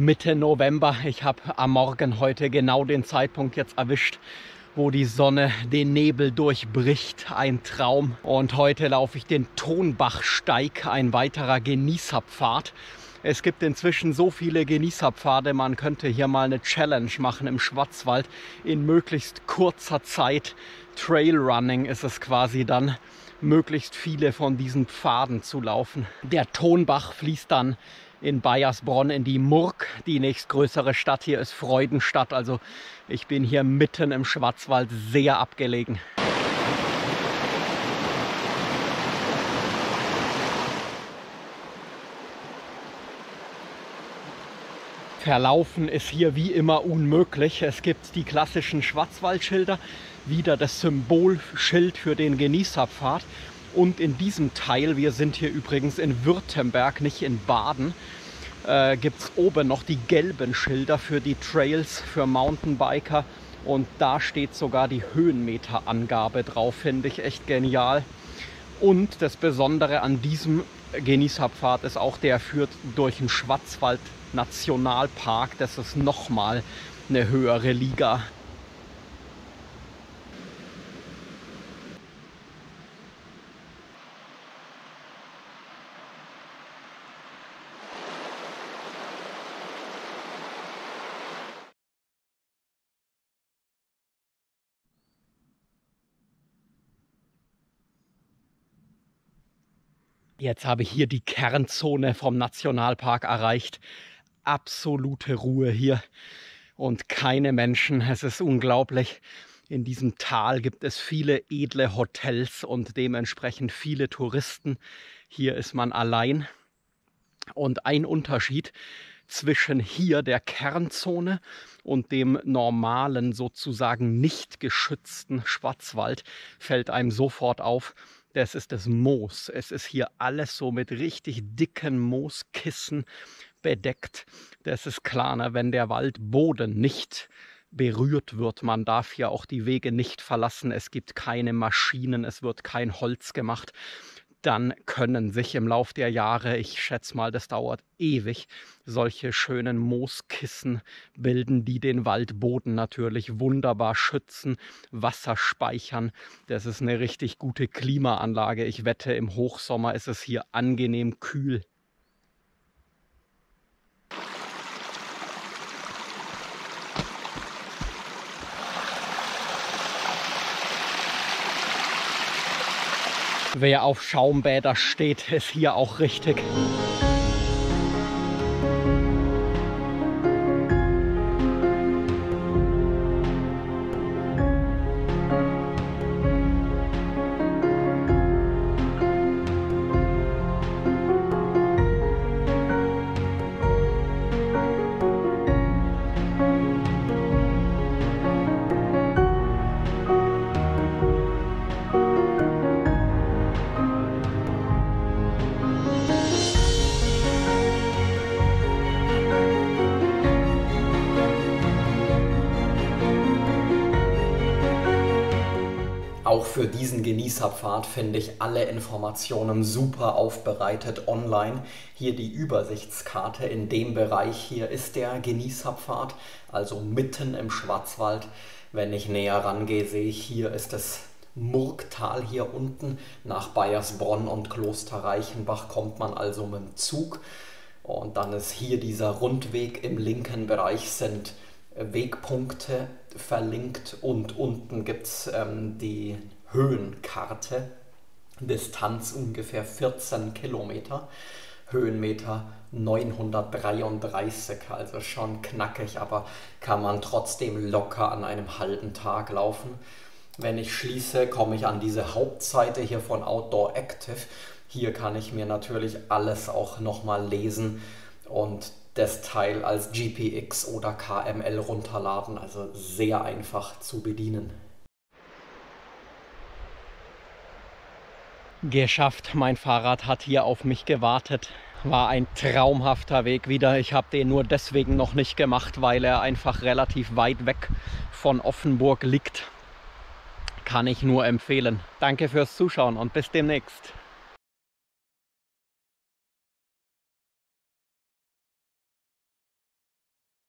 Mitte November. Ich habe am Morgen heute genau den Zeitpunkt jetzt erwischt, wo die Sonne den Nebel durchbricht. Ein Traum. Und heute laufe ich den Tonbachsteig, ein weiterer Genießerpfad. Es gibt inzwischen so viele Genießerpfade, man könnte hier mal eine Challenge machen im Schwarzwald in möglichst kurzer Zeit. Trailrunning ist es quasi dann, möglichst viele von diesen Pfaden zu laufen. Der Tonbach fließt dann in Bayersbronn in die Murg. Die nächstgrößere Stadt hier ist Freudenstadt. Also ich bin hier mitten im Schwarzwald sehr abgelegen. Verlaufen ist hier wie immer unmöglich. Es gibt die klassischen Schwarzwaldschilder, wieder das Symbolschild für den Genießerpfad und in diesem Teil, wir sind hier übrigens in Württemberg, nicht in Baden, äh, gibt es oben noch die gelben Schilder für die Trails für Mountainbiker. Und da steht sogar die Höhenmeterangabe drauf, finde ich echt genial. Und das Besondere an diesem Genießerpfad ist auch, der führt durch den Schwarzwald Nationalpark. Das ist nochmal eine höhere Liga. Jetzt habe ich hier die Kernzone vom Nationalpark erreicht. Absolute Ruhe hier und keine Menschen. Es ist unglaublich. In diesem Tal gibt es viele edle Hotels und dementsprechend viele Touristen. Hier ist man allein. Und ein Unterschied zwischen hier der Kernzone und dem normalen, sozusagen nicht geschützten Schwarzwald fällt einem sofort auf, das ist das Moos. Es ist hier alles so mit richtig dicken Mooskissen bedeckt. Das ist klar, ne? wenn der Waldboden nicht berührt wird. Man darf hier auch die Wege nicht verlassen. Es gibt keine Maschinen, es wird kein Holz gemacht dann können sich im Lauf der Jahre, ich schätze mal, das dauert ewig, solche schönen Mooskissen bilden, die den Waldboden natürlich wunderbar schützen, Wasser speichern. Das ist eine richtig gute Klimaanlage. Ich wette, im Hochsommer ist es hier angenehm kühl. Wer auf Schaumbäder steht, ist hier auch richtig. Auch für diesen Genießerpfad finde ich alle Informationen super aufbereitet online. Hier die Übersichtskarte. In dem Bereich hier ist der Genießerpfad, also mitten im Schwarzwald. Wenn ich näher rangehe, sehe ich hier ist das Murgtal hier unten. Nach Bayersbronn und Kloster Reichenbach kommt man also mit dem Zug. Und dann ist hier dieser Rundweg im linken Bereich sind Wegpunkte verlinkt und unten gibt es ähm, die Höhenkarte. Distanz ungefähr 14 Kilometer. Höhenmeter 933, also schon knackig, aber kann man trotzdem locker an einem halben Tag laufen. Wenn ich schließe, komme ich an diese Hauptseite hier von Outdoor Active. Hier kann ich mir natürlich alles auch nochmal lesen und das Teil als GPX oder KML runterladen, also sehr einfach zu bedienen. Geschafft, mein Fahrrad hat hier auf mich gewartet. War ein traumhafter Weg wieder. Ich habe den nur deswegen noch nicht gemacht, weil er einfach relativ weit weg von Offenburg liegt. Kann ich nur empfehlen. Danke fürs Zuschauen und bis demnächst.